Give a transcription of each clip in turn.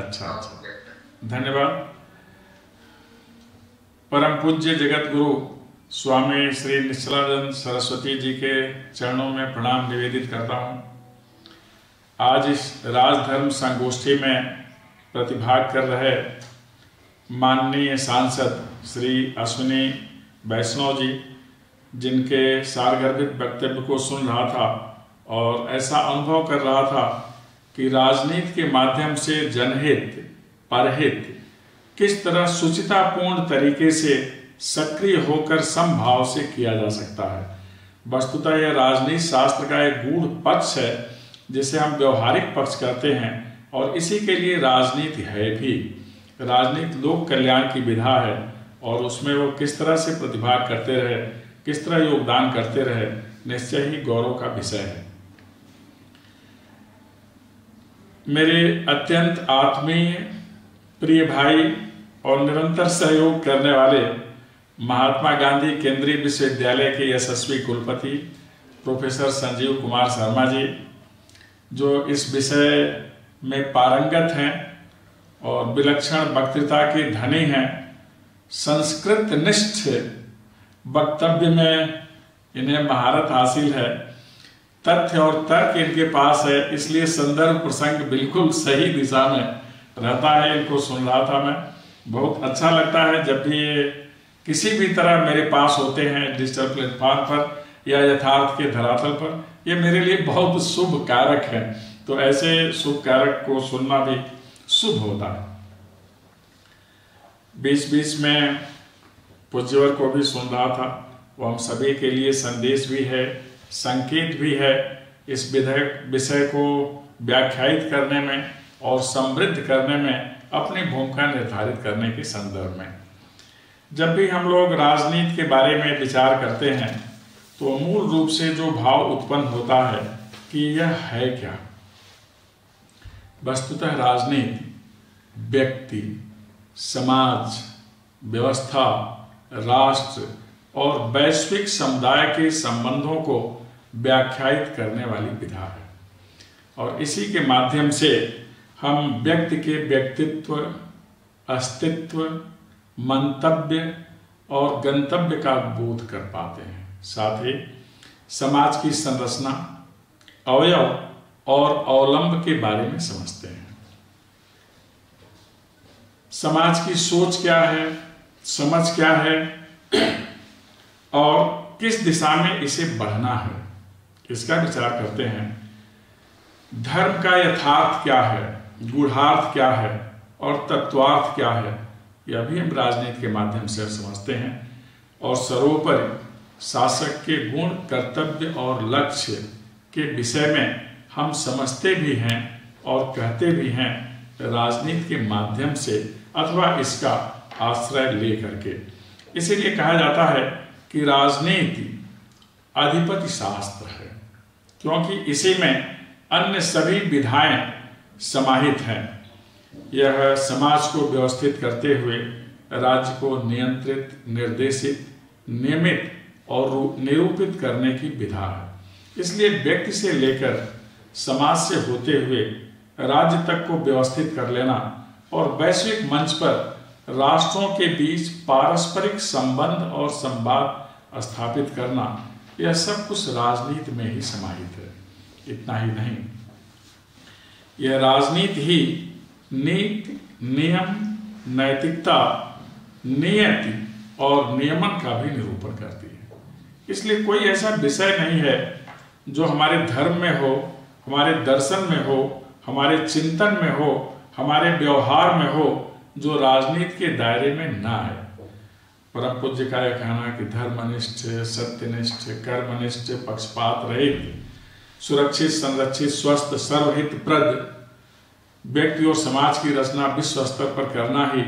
अच्छा अच्छा। धन्यवाद। परम पूज्य जगत गुरु स्वामी श्री निश्चलानंद सरस्वती जी के चरणों में प्रणाम निवेदित करता हूँ। आज इस राजधर्म संगोष्ठी में प्रतिभाग कर रहे माननीय सांसद श्री अश्विनी वैष्णव जी, जिनके सारगर्भित वक्तव्य को सुन रहा था और ऐसा अनुभव कर रहा था कि राजनीति के माध्यम से जनहित, परहित, किस तरह सुचितापूर्ण तरीके से सक्रिय होकर समभाव से किया जा सकता है। वस्तुतः यह राजनीति शास्त्र का एक गूढ़ पक्ष है, जिसे हम व्यवहारिक पक्ष कहते हैं, और इसी के लिए राजनीति है भी। राजनीति लोक कल्याण की विधा है, और उसमें वो किस तरह से प्रतिभाग करते रहे, किस तरह योगदान करते रहे, निश्चय ही गौरव का विषय है। मेरे अत्यंत आत्मीय, प्रिय भाई और निरंतर सहयोग करने वाले महात्मा गांधी केंद्रीय विश्वविद्यालय के यशस्वी कुलपति, प्रोफेसर संजीव कुमार शर्मा जी, जो इस विषय में पारंगत हैं और विलक्षण वक्तृता के धनी हैं संस्कृत निष्ठ वक्तव्य में इन्हें महारत हासिल है। तथ्य और तर्क इनके पास है, इसलिए संदर्भ प्रसंग बिल्कुल सही दिशा में रहता है, इनको सुन रहा था मैं। बहुत अच्छा लगता है जब भी ये किसी भी तरह मेरे पास होते हैं डिजिटल प्लेटफॉर्म पर या यथार्थ के धरातल पर। ये मेरे लिए बहुत शुभ कारक है। तो ऐसे शुभ कारक को सुनना भी शुभ होता है। बीच बीच में पूज्यवर को भी सुन रहा था। वो हम सभी के लिए संदेश भी है। संकेत भी है इस विधेयक विषय को व्याख्यायित करने में और समृद्ध करने में, अपनी भूमिका निर्धारित करने के संदर्भ में। जब भी हम लोग राजनीति के बारे में विचार करते हैं तो मूल रूप से जो भाव उत्पन्न होता है कि यह है क्या? वस्तुतः राजनीति, व्यक्ति, समाज, व्यवस्था, राष्ट्र और वैश्विक समुदाय के संबंधों को व्याख्यायित करने वाली विधा है। और इसी के माध्यम से हम व्यक्ति के व्यक्तित्व, अस्तित्व, मंतव्य और गंतव्य का बोध कर पाते हैं। साथ ही समाज की संरचना, अवयव और अवलंब के बारे में समझते हैं। समाज की सोच क्या है, समझ क्या है और किस दिशा में इसे बढ़ना है? इसका विचार करते हैं। धर्म का यथार्थ क्या है? गूढ़ार्थ क्या है? और तत्वार्थ क्या है? यह भी हम राजनीति के माध्यम से समझते हैं। और सर्वोपरि शासक के गुण, कर्तव्य और लक्ष्य के विषय में हम समझते भी हैं और कहते भी हैं राजनीति के माध्यम से अथवा इसका आश्रय ले करके इसीलिए कहा जाता है कि राजनीति अधिपति शास्त्र है। क्योंकि इसी में अन्य सभी विधाएँ समाहित हैं। यह समाज को व्यवस्थित करते हुए राज्य को नियंत्रित, निर्देशित, नियमित और निरूपित करने की विधा है। इसलिए व्यक्ति से लेकर समाज से होते हुए राज्य तक को व्यवस्थित कर लेना और वैश्विक मंच पर राष्ट्रों के बीच पारस्परिक संबंध और संवाद स्थापित करना यह सब कुछ राजनीति में ही समाहित है, इतना ही नहीं। यह राजनीति ही नीति, नियम, नैतिकता, नियति और नियमन का भी निरूपण करती है। इसलिए कोई ऐसा विषय नहीं है जो हमारे धर्म में हो, हमारे दर्शन में हो, हमारे चिंतन में हो, हमारे व्यवहार में हो, जो राजनीति के दायरे में ना है परम पूज्य का यह कहना कि धर्मनिष्ठ, सत्यनिष्ठ, कर्मनिष्ठ, पक्षपात रहित, सुरक्षित, संरक्षित, स्वस्थ, सर्वहित प्रद व्यक्ति और समाज की रचना विश्व स्तर पर करना ही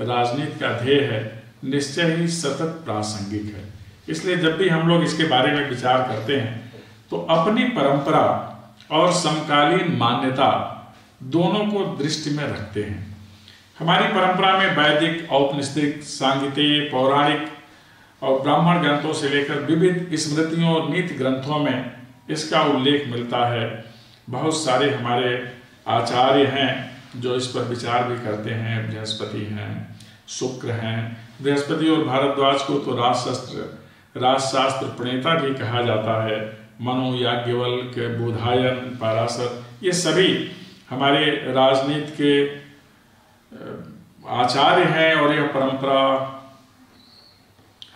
राजनीति का ध्येय है, निश्चय ही सतत प्रासंगिक है। इसलिए जब भी हम लोग इसके बारे में विचार करते हैं तो अपनी परंपरा और समकालीन मान्यता दोनों को दृष्टि में रखते हैं। हमारी परंपरा में वैदिक, औपनिषदिक सांगीतिक पौराणिक और ब्राह्मण ग्रंथों से लेकर विविध स्मृतियों और नीति ग्रंथों में इसका उल्लेख मिलता है। बहुत सारे हमारे आचार्य हैं जो इस पर विचार भी करते हैं, बृहस्पति हैं, शुक्र हैं। बृहस्पति और भारद्वाज को तो राजशास्त्र राजशास्त्र प्रणेता भी कहा जाता है। मनो याज्ञवल के बोधायन पारासर ये सभी हमारे राजनीति के आचार्य हैं और यह परंपरा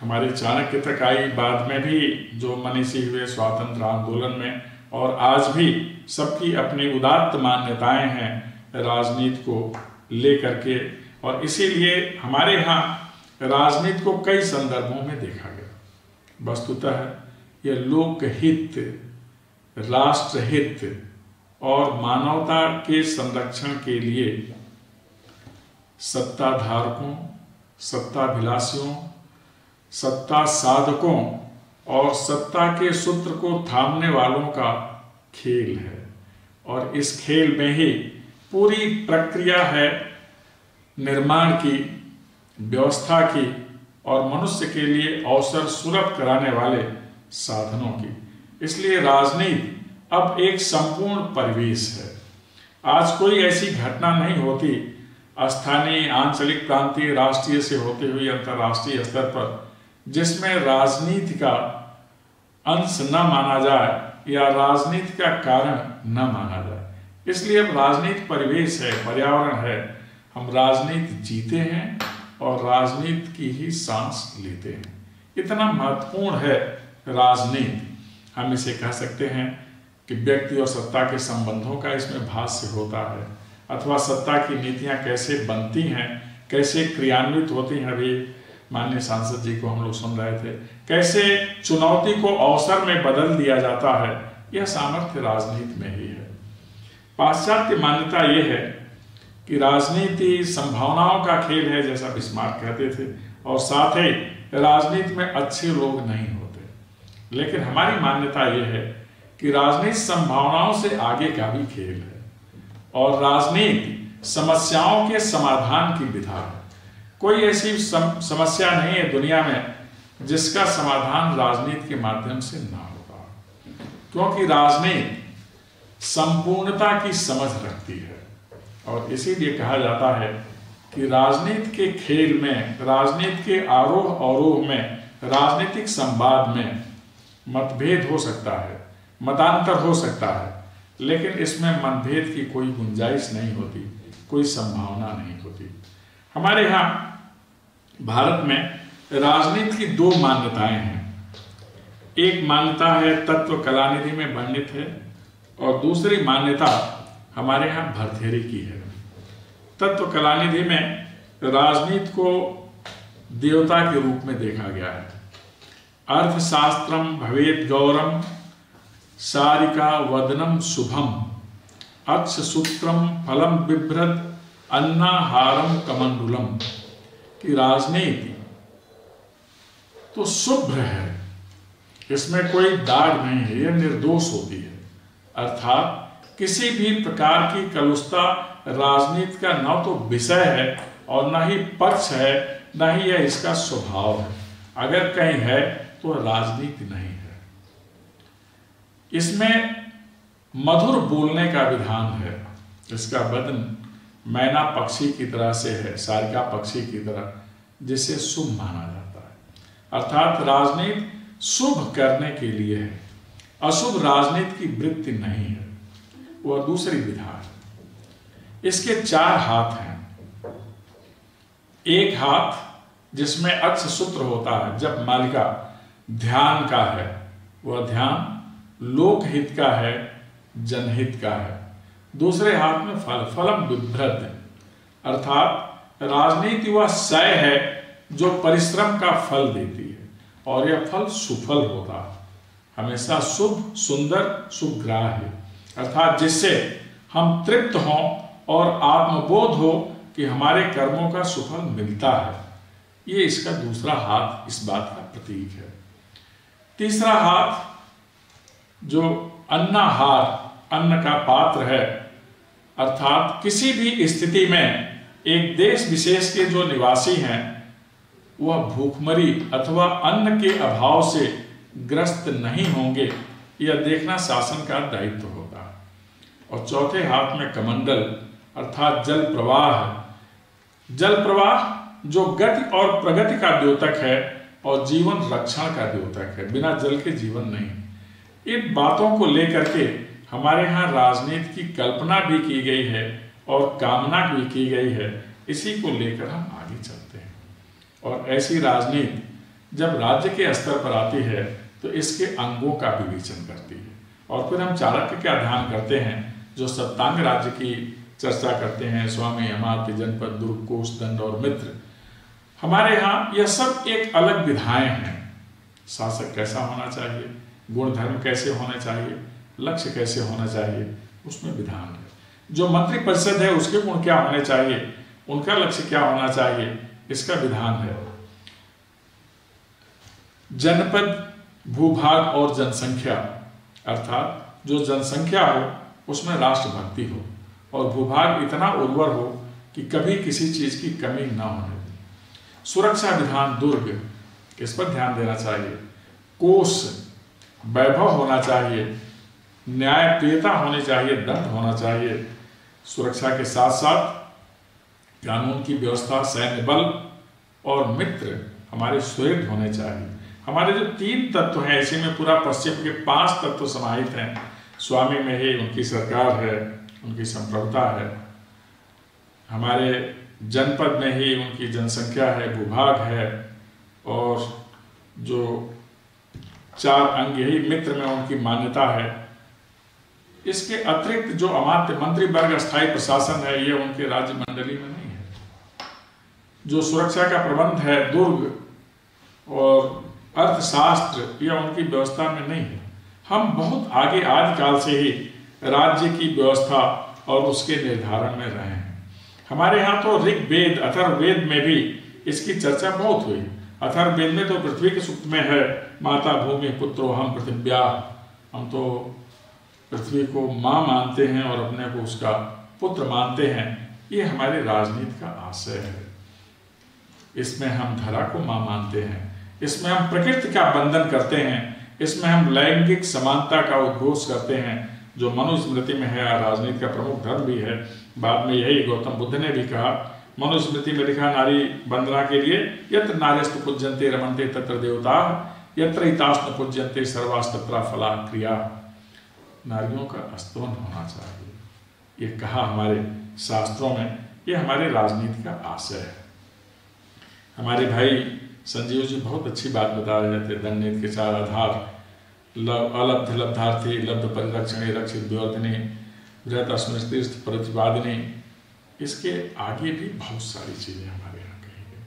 हमारे चाणक्य तक आई। बाद में भी जो मनीषी हुए स्वातंत्र आंदोलन में, और आज भी सबकी अपनी उदात्त मान्यताएँ हैं राजनीति को लेकर के। और इसीलिए हमारे यहाँ राजनीति को कई संदर्भों में देखा गया। वस्तुतः यह लोकहित, राष्ट्रहित और मानवता के संरक्षण के लिए सत्ताधारकों, सत्ताभिलाषियों सत्ता साधकों और सत्ता के सूत्र को थामने वालों का खेल है। और इस खेल में ही पूरी प्रक्रिया है निर्माण की, व्यवस्था की और मनुष्य के लिए अवसर सुलभ कराने वाले साधनों की। इसलिए राजनीति अब एक संपूर्ण परिवेश है। आज कोई ऐसी घटना नहीं होती स्थानीय आंचलिक प्रांतीय राष्ट्रीय से होते हुए अंतर्राष्ट्रीय स्तर पर, जिसमें राजनीति का अंश न माना जाए या राजनीति का कारण न माना जाए। इसलिए अब राजनीति परिवेश है, पर्यावरण है। हम राजनीति जीते हैं और राजनीति की ही सांस लेते हैं। इतना महत्वपूर्ण है राजनीति। हम इसे कह सकते हैं कि व्यक्ति और सत्ता के संबंधों का इसमें भाष्य होता है। अथवा सत्ता की नीतियाँ कैसे बनती हैं, कैसे क्रियान्वित होती हैं, अभी माननीय सांसद जी को हम लोग सुन रहे थे। कैसे चुनौती को अवसर में बदल दिया जाता है, यह सामर्थ्य राजनीति में ही है। पाश्चात्य मान्यता यह है कि राजनीति संभावनाओं का खेल है, जैसा बिस्मार्क कहते थे, और साथ ही राजनीति में अच्छे लोग नहीं होते। लेकिन हमारी मान्यता यह है कि राजनीति संभावनाओं से आगे का भी खेल है। और राजनीति समस्याओं के समाधान की विधा है। कोई ऐसी सम, समस्या नहीं है दुनिया में जिसका समाधान राजनीति के माध्यम से ना होगा क्योंकि राजनीति संपूर्णता की समझ रखती है। और इसीलिए कहा जाता है कि राजनीति के खेल में राजनीति के आरोह अवरोह में राजनीतिक संवाद में मतभेद हो सकता है मतांतर हो सकता है। लेकिन इसमें मतभेद की कोई गुंजाइश नहीं होती, कोई संभावना नहीं होती। हमारे यहाँ भारत में राजनीति की दो मान्यताएँ हैं। एक मान्यता है तत्व कलानिधि में वर्णित है और दूसरी मान्यता हमारे यहाँ भरथेरी की है। तत्व कलानिधि में राजनीति को देवता के रूप में देखा गया है। अर्थशास्त्रम भवेद गौरम सारिका वदनम शुभम। अक्ष सूत्रम फलम बिभ्रत अन्नाहारम कमंडुलम की राजनीति। तो शुभ्र है। इसमें कोई दाग नहीं है, यह निर्दोष होती है। अर्थात, किसी भी प्रकार की कलुषता राजनीति का न तो विषय है और न ही पक्ष है, न ही यह इसका स्वभाव है। अगर कहीं है तो राजनीति नहीं है। इसमें मधुर बोलने का विधान है। इसका बदन मैना पक्षी की तरह से है, सारिका पक्षी की तरह, जिसे शुभ माना जाता है। अर्थात राजनीति शुभ करने के लिए है। अशुभ राजनीति की वृत्ति नहीं है। वह दूसरी विधा है। इसके चार हाथ हैं। एक हाथ जिसमें अक्ष सूत्र होता है, जब मालिका ध्यान का है, वह ध्यान लोकहित का है, जनहित का है। दूसरे हाथ में फल, फलम विभ्रत अर्थात, राजनीति वह सय है जो परिश्रम का फल देती है, और यह फल सुफल होता है। हमेशा शुभ, सुंदर, सुग्राह्य अर्थात जिससे हम तृप्त हों और आत्मबोध हो कि हमारे कर्मों का सुफल मिलता है। ये इसका दूसरा हाथ इस बात का प्रतीक है। तीसरा हाथ जो अन्नाहार, अन्न का पात्र है, अर्थात किसी भी स्थिति में एक देश विशेष के जो निवासी हैं, वह भूखमरी अथवा अन्न के अभाव से ग्रस्त नहीं होंगे, यह देखना शासन का दायित्व होगा। और चौथे हाथ में कमंडल, अर्थात जल प्रवाह जल प्रवाह जो गति और प्रगति का द्योतक है और जीवन रक्षण का द्योतक है, बिना जल के जीवन नहीं। इन बातों को लेकर के हमारे यहाँ राजनीति की कल्पना भी की गई है और कामना भी की गई है। इसी को लेकर हम आगे चलते हैं। और ऐसी राजनीति जब राज्य के स्तर पर आती है तो इसके अंगों का विवेचन करती है। और फिर हम चाणक्य का ध्यान करते हैं, जो सप्तांग राज्य की चर्चा करते हैं, स्वामी अमात्य जनपद, दुर्ग, कोष, दंड और मित्र। हमारे यहाँ यह सब एक अलग विधाएँ हैं। शासक कैसा होना चाहिए? गुण धर्म कैसे होने चाहिए, लक्ष्य कैसे होना चाहिए, उसमें विधान है। जो मंत्री परिषद है, उसके गुण क्या होने चाहिए, उनका लक्ष्य क्या होना चाहिए, इसका विधान है। जनपद, भूभाग और जनसंख्या, अर्थात जो जनसंख्या हो, उसमें राष्ट्रभक्ति हो, और भूभाग इतना उर्वर हो कि कभी किसी चीज़ की कमी ना होने सुरक्षा विधान दुर्ग, इस पर ध्यान देना चाहिए। कोष वैभव होना चाहिए। न्याय प्रियता होनी चाहिए, दंड होना चाहिए। सुरक्षा के साथ साथ कानून की व्यवस्था, सैन्य बल और मित्र हमारे सुहृद होने चाहिए। हमारे जो तीन तत्व हैं ऐसे में पूरा पश्चिम के पाँच तत्व समाहित हैं। स्वामी में ही उनकी सरकार है, उनकी संप्रभुता है। हमारे जनपद में ही उनकी जनसंख्या है, भूभाग है और जो चार अंग यही मित्र में उनकी मान्यता है। इसके अतिरिक्त जो अमात्य मंत्री वर्ग स्थायी प्रशासन है, ये उनके राज्य मंडली में नहीं है। जो सुरक्षा का प्रबंध है, दुर्ग और अर्थशास्त्र यह उनकी व्यवस्था में नहीं है। हम बहुत आगे आदिकाल से ही राज्य की व्यवस्था और उसके निर्धारण में रहे हैं। हमारे यहाँ तो ऋग्वेद, अथर्ववेद में भी इसकी चर्चा बहुत हुई। अथर्ववेद में तो पृथ्वी के सूक्त में है, माता भूमि पुत्रो हम पृथ्व्या। हम तो पृथ्वी को माँ मानते हैं और अपने को उसका पुत्र मानते हैं। ये हमारे राजनीति का आशय है। इसमें हम धरा को माँ मानते हैं। इसमें हम प्रकृति का बंधन करते हैं। इसमें हम लैंगिक समानता का उद्घोष करते हैं। जो मनुस्मृति में है, राजनीति का प्रमुख धर्म भी है। बाद में यही गौतम बुद्ध ने भी कहा मनुस्मृति में लिखा नारी वंदना के लिए यत्र नार्यस्त पूज्यंते रमनते तत्र देवता, यत्र हितास्त पूज्यंते सर्वास्तत्रा फला क्रिया। नारियों का स्तवन होना चाहिए। ये कहा हमारे शास्त्रों में, ये हमारे राजनीति का आशय है। हमारे भाई संजीव जी बहुत अच्छी बात बता रहे थे दंड के चार आधार अलब्ध लब्धार्थी, लब्ध परिरक्षण रक्षित विवर्धनी बृहत स्मृतिस्थ प्रतिपादनी इसके आगे भी बहुत सारी चीज़ें हमारे यहाँ कही गई।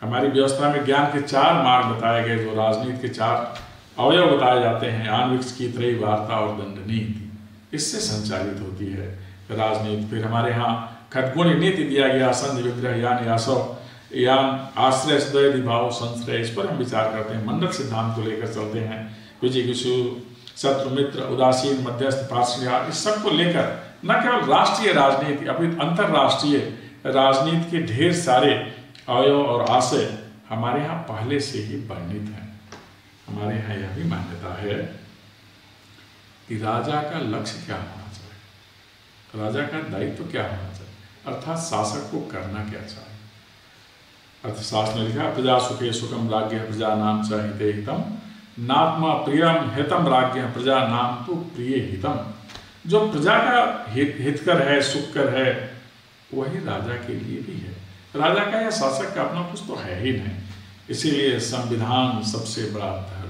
हमारी व्यवस्था में ज्ञान के चार मार्ग बताए गए, जो राजनीति के चार अवयव बताए जाते हैं आन्विक्स की त्रय वार्ता और दंड नीति इससे संचालित होती है राजनीति। फिर हमारे यहाँ खटगुण नीति दिया गया संधि विग्रह, यान यासव या आश्रय सदय भाव, संश्रय, इस पर हम विचार करते हैं। मंडल सिद्धांत को लेकर चलते हैं। विजय किशु, शत्रु मित्र, उदासीन, मध्यस्थ पार्षद इस सबको लेकर न केवल राष्ट्रीय राजनीति अभी अंतरराष्ट्रीय राजनीति के ढेर सारे अवयव और आशय हमारे यहाँ पहले से ही वर्णित हैं। हमारे यहाँ यह भी मान्यता है कि राजा का लक्ष्य क्या होना चाहिए? राजा का दायित्व तो क्या होना चाहिए? अर्थात शासक को करना क्या चाहिए? अर्थशास्त्र ने लिखा, प्रजा सुखे सुखम राज्य प्रजा नाम चाहिए हितम। नात्मा प्रियम हितम राज्य प्रजा नाम तो प्रिय हितम। जो प्रजा का हित, हितकर है, सुखकर है, वही राजा के लिए भी है। राजा का या शासक का अपना कुछ तो है ही नहीं। इसीलिए संविधान सबसे बड़ा धर्म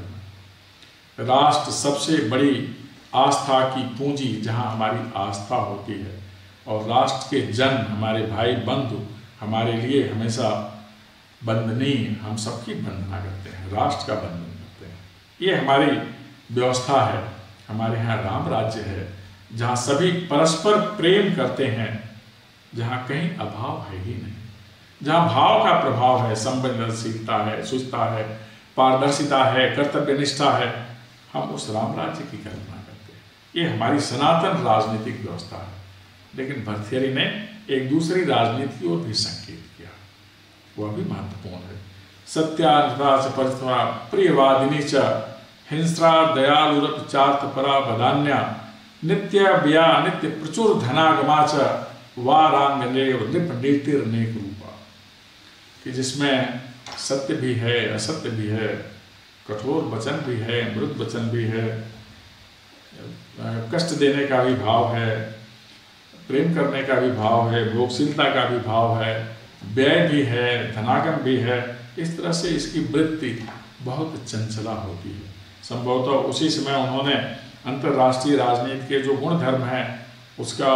राष्ट्र सबसे बड़ी आस्था की पूंजी जहाँ हमारी आस्था होती है और राष्ट्र के जन, हमारे भाई बंधु, हमारे लिए हमेशा बंदनी, हम सबकी वंदना करते हैं, राष्ट्र का बंधन करते हैं। ये हमारी व्यवस्था है, हमारे यहाँ राम राज्य है जहाँ सभी परस्पर प्रेम करते हैं, जहाँ कहीं अभाव है ही नहीं। जहाँ भाव का प्रभाव है, संवेदनशीलता है सुचता है, पारदर्शिता है कर्तव्य निष्ठा है, हम उस राम राज्य की कल्पना करते हैं। ये हमारी सनातन राजनीतिक व्यवस्था है। लेकिन भरथियरी ने एक दूसरी राजनीति ओर भी संकेत किया। वह भी महत्वपूर्ण है। सत्यानुरा प्रियवादिनी च हिंसा दयालुरप चार्थ परा बदान्या नित्य व्या नित्य प्रचुर धनागमा च वारांगने रूपा कि जिसमें सत्य भी है, असत्य भी है, कठोर वचन भी है, मृद वचन भी है, कष्ट देने का भी भाव है, प्रेम करने का भी भाव है, भोगशीलता का भी भाव है, व्यय भी है, धनागम भी है, इस तरह से इसकी वृत्ति बहुत चंचला होती है। संभवतः उसी समय उन्होंने अंतर्राष्ट्रीय राजनीति के जो गुण धर्म है, उसका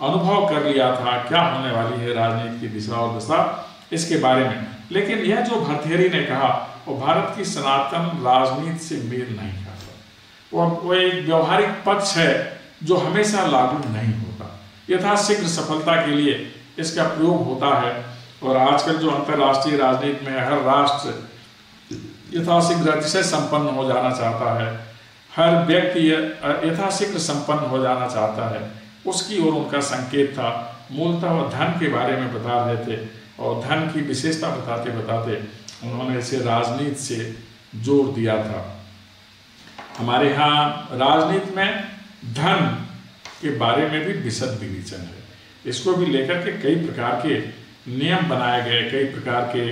अनुभव कर लिया था, क्या होने वाली है राजनीति की दिशा और दशा, इसके बारे में। लेकिन यह जो भरथेरी ने कहा, वो भारत की सनातन राजनीति से मेल नहीं खाता। वो वो एक व्यवहारिक पक्ष है जो हमेशा लागू नहीं होता। यथाशीघ्र सफलता के लिए इसका प्रयोग होता है। और आजकल जो अंतर्राष्ट्रीय राजनीति में हर राष्ट्र यथाशीघ्र अतिशय संपन्न हो जाना चाहता है। हर व्यक्ति यथाशीघ्र संपन्न हो जाना चाहता है। उसकी ओर उनका संकेत था। मूलतः वह धन के बारे में बता रहे थे और धन की विशेषता बताते बताते उन्होंने इसे राजनीति से जोड़ दिया था। हमारे यहाँ राजनीति में धन के बारे में भी विशद विवेचन है। इसको भी लेकर के कई प्रकार के नियम बनाए गए, कई प्रकार के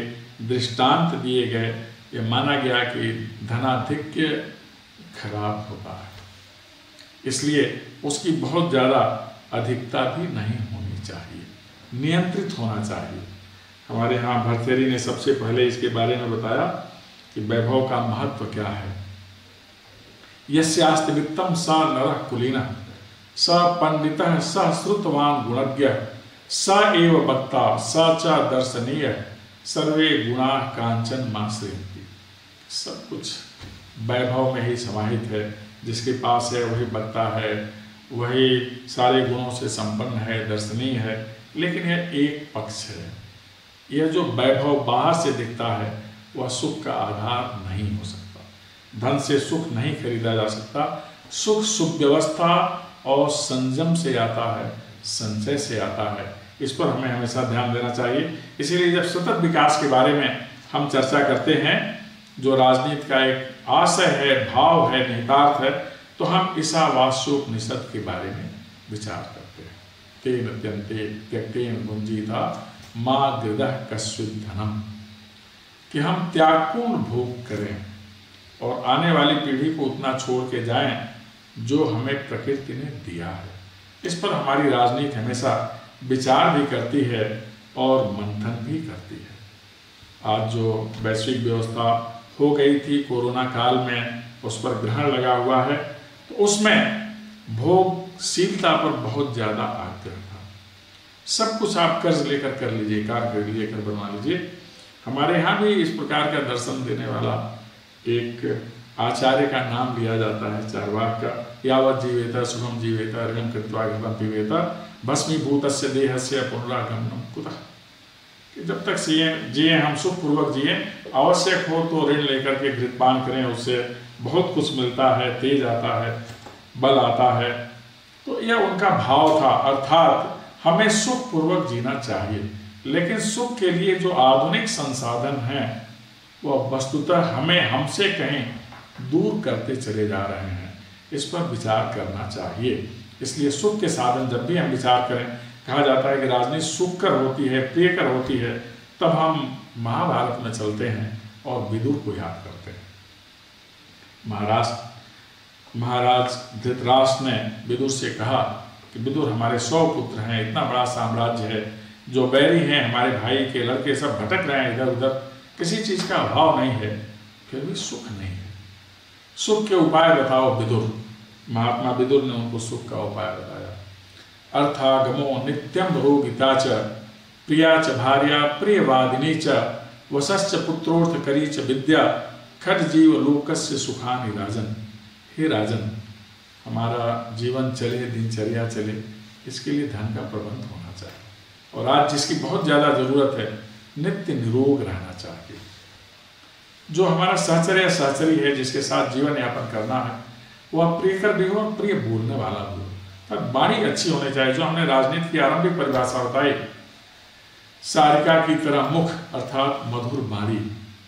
दृष्टांत दिए गए। ये माना गया कि धनाधिक्य खराब होता है। इसलिए उसकी बहुत ज़्यादा अधिकता भी नहीं होनी चाहिए। नियंत्रित होना चाहिए। हमारे यहाँ भरतेरी ने सबसे पहले इसके बारे में बताया कि वैभव का महत्व क्या है। यस्यास्तवित्तम स नर कुलीन, स पंडित स श्रुतवान गुणज्ञ, स एव वक्ता, स च दर्शनीय, सर्वे गुणा कांचन माश्रयती सब कुछ वैभव में ही समाहित है। जिसके पास है, वही बत्ता है, वही सारे गुणों से संपन्न है, दर्शनीय है। लेकिन यह एक पक्ष है। यह जो वैभव बाहर से दिखता है, वह सुख का आधार नहीं हो सकता। धन से सुख नहीं खरीदा जा सकता। सुख सुव्यवस्था और संयम से आता है, संचय से आता है। इस पर हमें हमेशा ध्यान देना चाहिए। इसीलिए जब सतत विकास के बारे में हम चर्चा करते हैं, जो राजनीति का एक आशय है, भाव है, निहितार्थ है तो हम ईसावास्योपनिषद के बारे में विचार करते हैं। तेन अत्यंते त्यक्तेन गुंजीता माँ कस्वित धनम। कि हम त्यागपूर्ण भोग करें और आने वाली पीढ़ी को उतना छोड़ के जाएँ जो हमें प्रकृति ने दिया है। इस पर हमारी राजनीति हमेशा विचार भी करती है और मंथन भी करती है। आज जो वैश्विक व्यवस्था हो गई थी, कोरोना काल में उस पर ग्रहण लगा हुआ है तो उसमें भोगशीलता पर बहुत ज़्यादा आग्रह था। सब कुछ आप कर्ज लेकर कर लीजिए, कार कर लेकर बनवा लीजिए। हमारे यहाँ भी इस प्रकार का दर्शन देने वाला एक आचार्य का नाम लिया जाता है, चारवाक का। यावत जीवेता सुगम जीवेता ऋण कृत्वा जीवेता भस्मीभूत देह से पुनरागमनम कुतः? कि जब तक जिए जिए हम सुखपूर्वक जिए, आवश्यक हो तो ऋण लेकर के घृतपान करें, उससे बहुत कुछ मिलता है, तेज आता है, बल आता है। तो यह उनका भाव था, अर्थात हमें सुखपूर्वक जीना चाहिए। लेकिन सुख के लिए जो आधुनिक संसाधन हैं वह वस्तुतः हमें हमसे कहीं, दूर करते चले जा रहे हैं। इस पर विचार करना चाहिए। इसलिए सुख के साधन जब भी हम विचार करें कहा जाता है कि राजनीति सुखकर होती है, प्रियकर होती है, तब हम महाभारत में चलते हैं और विदुर को याद करते हैं। महाराज महाराज धृतराष्ट्र ने विदुर से कहा कि विदुर हमारे सौ पुत्र हैं, इतना बड़ा साम्राज्य है, जो बैरी हैं, हमारे भाई के लड़के सब भटक रहे हैं इधर उधर, किसी चीज़ का अभाव नहीं है, फिर भी सुख नहीं है। सुख के उपाय बताओ विदुर, महात्मा विदुर ने उनको सुख का उपाय बताया। अर्थागमो नित्यम भोगिता च, प्रिया च भार्या, प्रियवादिनी च वशश्च पुत्रोर्थ करी च विद्या खट जीव लोकस्य सुखानि राजन। हे राजन, हमारा जीवन चले, दिनचर्या चले, इसके लिए धन का प्रबंध होना चाहिए। और आज जिसकी बहुत ज़्यादा ज़रूरत है, नित्य निरोग रहना चाहिए। जो हमारा सहचर्य सहचरी है, जिसके साथ जीवन यापन करना है, वह प्रियकर भी हो और प्रिय बोलने वाला भी हो। बाणी अच्छी होनी चाहिए जो हमने राजनीति की आरंभिक परिभाषा बताई। सारिका की तरह मुख, अर्थात मधुर बाणी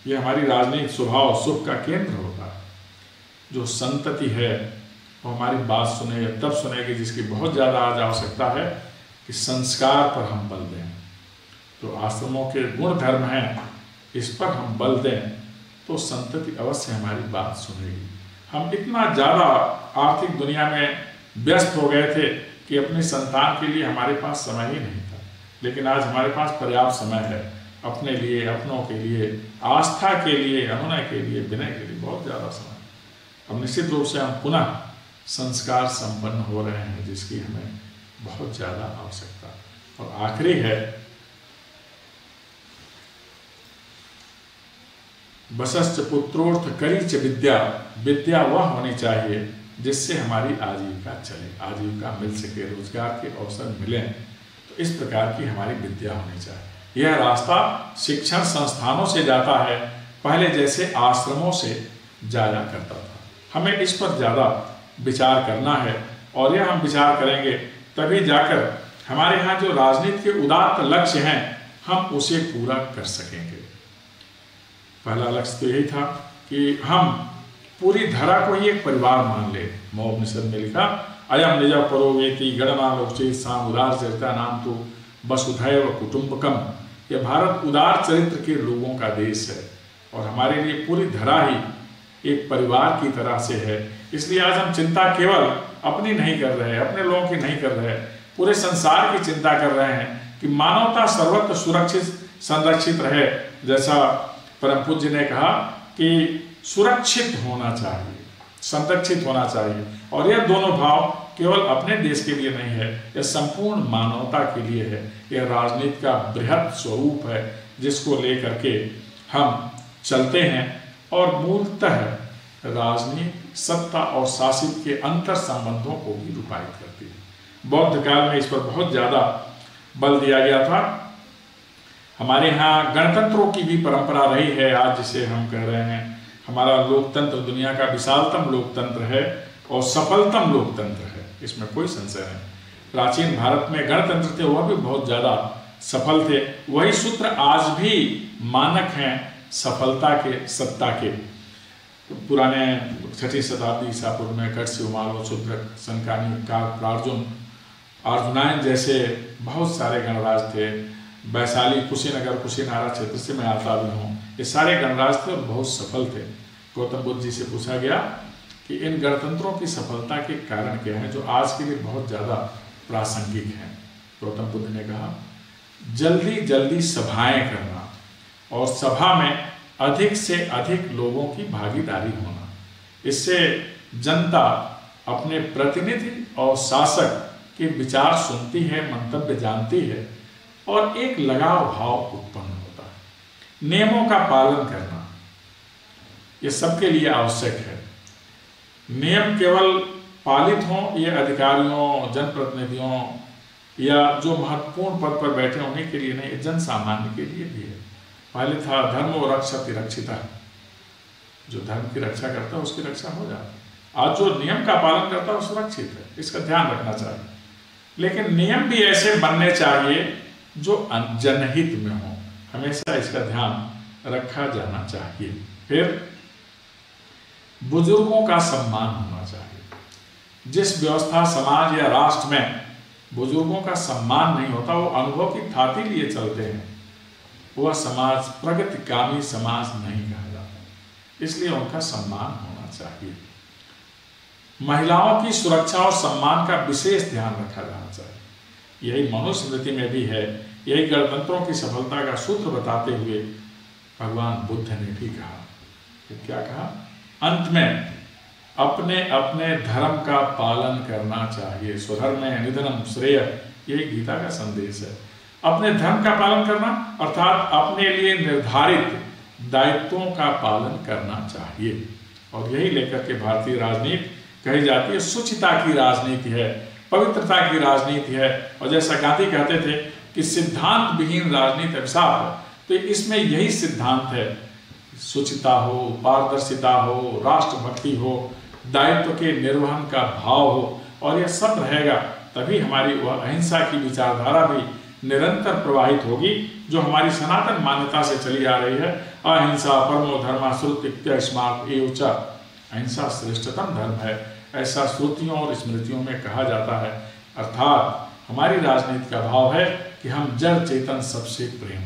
ये हमारी राजनीतिक स्वभाव सुख का केंद्र होता है। जो संतति है, वो हमारी बात सुने तब सुनेगी, जिसकी बहुत ज़्यादा आज आवश्यकता है कि संस्कार पर हम बल दें। तो आश्रमों के गुण धर्म हैं, इस पर हम बल दें तो संतति अवश्य हमारी बात सुनेगी। हम इतना ज़्यादा आर्थिक दुनिया में व्यस्त हो गए थे कि अपनी संतान के लिए हमारे पास समय ही नहीं था। लेकिन आज हमारे पास पर्याप्त समय है, अपने लिए, अपनों के लिए, आस्था के लिए, अनुनय के लिए, विनय के लिए बहुत ज़्यादा समय। अब निश्चित रूप से हम पुनः संस्कार संपन्न हो रहे हैं, जिसकी हमें बहुत ज़्यादा आवश्यकता और आखिरी है बसस्त पुत्रोर्थ करी च विद्या विद्या वह होनी चाहिए जिससे हमारी आजीविका चले, आजीविका मिल सके, रोज़गार के अवसर मिले तो इस प्रकार की हमारी विद्या होनी चाहिए। यह रास्ता शिक्षण संस्थानों से जाता है, पहले जैसे आश्रमों से जाया करता था। हमें इस पर ज़्यादा विचार करना है और यह हम विचार करेंगे, तभी जाकर हमारे यहाँ जो राजनीति के उदात्त लक्ष्य हैं, हम उसे पूरा कर सकेंगे। पहला लक्ष्य तो यही था कि हम पूरी धरा को ही एक परिवार मान ले। मोपनिषद में लिखा अयम निज परोवेति गणना लोकचित साम उदार चरिता नाम तो वसुधैव कुटुंबकम। यह भारत उदार चरित्र के लोगों का देश है और हमारे लिए पूरी धरा ही एक परिवार की तरह से है। इसलिए आज हम चिंता केवल अपनी नहीं कर रहे हैं, अपने लोगों की नहीं कर रहे हैं। पूरे संसार की चिंता कर रहे हैं कि मानवता सर्वत्र सुरक्षित, संरक्षित रहे। जैसा परम पूज्य ने कहा कि सुरक्षित होना चाहिए, संरक्षित होना चाहिए। और यह दोनों भाव केवल अपने देश के लिए नहीं है, यह संपूर्ण मानवता के लिए है। यह राजनीति का बृहद स्वरूप है, जिसको लेकर के हम चलते हैं और मूलतः राजनीति, सत्ता और शासित के अंतर संबंधों को भी रूपायित करती है। बौद्ध काल में इस पर बहुत ज़्यादा बल दिया गया था। हमारे यहाँ गणतंत्रों की भी परंपरा रही है, आज जिसे हम कह रहे हैं। हमारा लोकतंत्र, दुनिया का विशालतम लोकतंत्र है और सफलतम लोकतंत्र है। इसमें कोई संशय नहीं। प्राचीन भारत में गणतंत्र थे, वह भी बहुत ज़्यादा सफल थे। वही सूत्र आज भी मानक हैं, सफलता के, सत्ता के। पुराने छठी शताब्दी ईसा पूर्व में कटसी उमालो शूद्र संकानी का प्रार्जुन, अर्जुनायन जैसे बहुत सारे गणराज थे। वैशाली, कुशीनगर, कुशीनारा क्षेत्र से मैं आता भी हूँ। ये सारे गणराज थे बहुत सफल थे। गौतम बुद्ध जी से पूछा गया कि इन गणतंत्रों की सफलता के कारण क्या है, जो आज के लिए बहुत ज़्यादा प्रासंगिक हैं? गौतम बुद्ध ने कहा, जल्दी जल्दी सभाएँ करना और सभा में अधिक से अधिक लोगों की भागीदारी होना। इससे जनता अपने प्रतिनिधि और शासक के विचार सुनती है, मंतव्य जानती है और एक लगाव भाव उत्पन्न होता है। नियमों का पालन करना यह सबके लिए आवश्यक है। नियम केवल पालित हों, ये अधिकारियों, जनप्रतिनिधियों, या जो महत्वपूर्ण पद पर बैठे उन्हीं के लिए नहीं जन सामान्य के लिए भी है। पहले था, धर्म और रक्षा की रक्षिता जो धर्म की रक्षा करता है, उसकी रक्षा हो जाती है। आज जो नियम का पालन करता है, वो सुरक्षित है, इसका ध्यान रखना चाहिए। लेकिन नियम भी ऐसे बनने चाहिए, जो जनहित में हो। हमेशा इसका ध्यान रखा जाना चाहिए। फिर बुज़ुर्गों का सम्मान होना चाहिए। जिस व्यवस्था समाज या राष्ट्र में बुज़ुर्गों का सम्मान नहीं होता, वो अनुभव की थाती लिए चलते हैं। वह समाज, प्रगतिकामी समाज नहीं कहा जाता। इसलिए उनका सम्मान होना चाहिए। महिलाओं की सुरक्षा और सम्मान का विशेष ध्यान रखा जाना चाहिए। यही मनुस्मृति में भी है। यही गणतंत्रों की सफलता का सूत्र बताते हुए भगवान बुद्ध ने भी कहा। क्या कहा? अंत में, अपने अपने धर्म का पालन करना चाहिए। स्वधर्म निधनम श्रेय, ये गीता का संदेश है। अपने धर्म का पालन करना, अर्थात अपने लिए निर्धारित दायित्वों का पालन करना चाहिए। और यही लेकर के भारतीय राजनीति कही जाती है, सुचिता की राजनीति है, पवित्रता की राजनीति है। और जैसा गांधी कहते थे कि सिद्धांत विहीन राजनीति अभिशाप है तो इसमें यही सिद्धांत है सुचिता हो, पारदर्शिता हो, राष्ट्रभक्ति हो, दायित्व के निर्वहन का भाव हो, और यह सब रहेगा, तभी हमारी वह अहिंसा की विचारधारा भी निरंतर प्रवाहित होगी, जो हमारी सनातन मान्यता से चली आ रही है। अहिंसा, परमो धर्मा, श्रुत स्मार्ट अहिंसा श्रेष्ठतम धर्म है। ऐसा श्रुतियों और स्मृतियों में कहा जाता है। अर्थात, हमारी राजनीति का भाव है कि हम जड़ चेतन सबसे प्रेम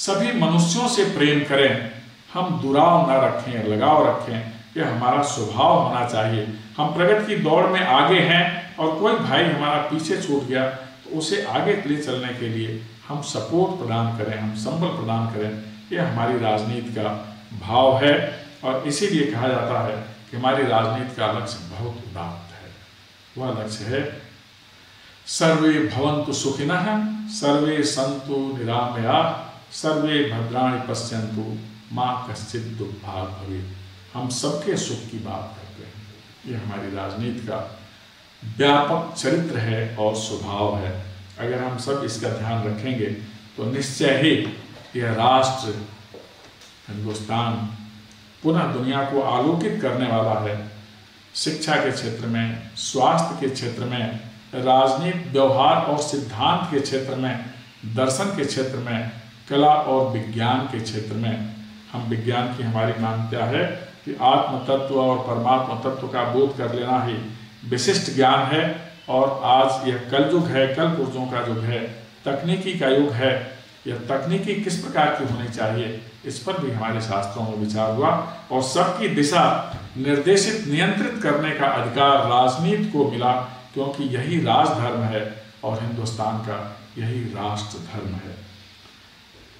सभी मनुष्यों से प्रेम करें। हम दुराव न रखें, लगाव रखें यह हमारा स्वभाव होना चाहिए। हम प्रगति की दौड़ में आगे हैं और कोई भाई हमारा पीछे छूट गया तो उसे आगे ले चलने के लिए हम सपोर्ट प्रदान करें, हम संबल प्रदान करें। यह हमारी राजनीति का भाव है और इसीलिए कहा जाता है कि हमारी राजनीति का लक्ष्य बहुत उदात्त है। वह लक्ष्य है, सर्वे भवंतु सुखिन, सर्वे संतु निरामया। सर्वे भद्राणी पश्यंतु माँ कश्चित दुर्भाग भवे हम सबके सुख की बात करते हैं। ये हमारी राजनीति का व्यापक चरित्र है और स्वभाव है। अगर हम सब इसका ध्यान रखेंगे तो निश्चय ही यह राष्ट्र, हिंदुस्तान, पुनः दुनिया को आलोकित करने वाला है। शिक्षा के क्षेत्र में, स्वास्थ्य के क्षेत्र में, राजनीति, व्यवहार और सिद्धांत के क्षेत्र में, दर्शन के क्षेत्र में कला और विज्ञान के क्षेत्र में हम विज्ञान की हमारी मान्यता है कि आत्म तत्व और परमात्मा तत्व का बोध कर लेना ही विशिष्ट ज्ञान है और आज यह कल युग है, कल पुरुषों का युग है, तकनीकी का युग है, यह तकनीकी किस प्रकार की होनी चाहिए, इस पर भी हमारे शास्त्रों में विचार हुआ और सबकी दिशा निर्देशित, नियंत्रित करने का अधिकार राजनीति को मिला क्योंकि यही राजधर्म है और हिंदुस्तान का यही राष्ट्र धर्म है।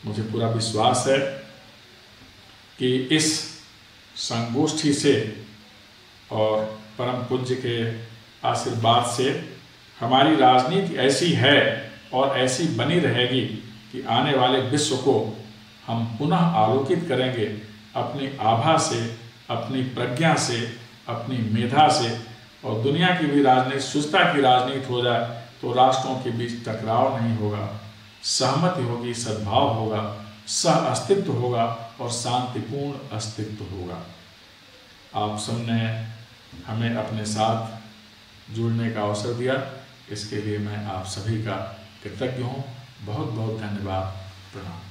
मुझे पूरा विश्वास है कि इस संगोष्ठी से और परम पूज्य के आशीर्वाद से हमारी राजनीति ऐसी है और ऐसी बनी रहेगी कि आने वाले विश्व को हम पुनः आलोकित करेंगे अपनी आभा से, अपनी प्रज्ञा से, अपनी मेधा से। और दुनिया की भी राजनीति, सुस्ता की राजनीति हो जाए तो राष्ट्रों के बीच टकराव नहीं होगा। सहमति होगी, सद्भाव होगा, सह अस्तित्व होगा और शांतिपूर्ण अस्तित्व होगा। आप सबने हमें अपने साथ जुड़ने का अवसर दिया। इसके लिए मैं आप सभी का कृतज्ञ हूँ। बहुत बहुत धन्यवाद। प्रणाम।